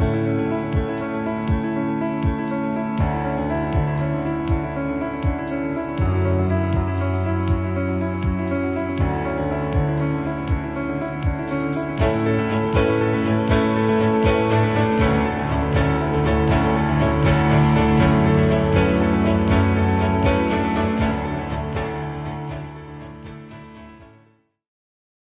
Bye.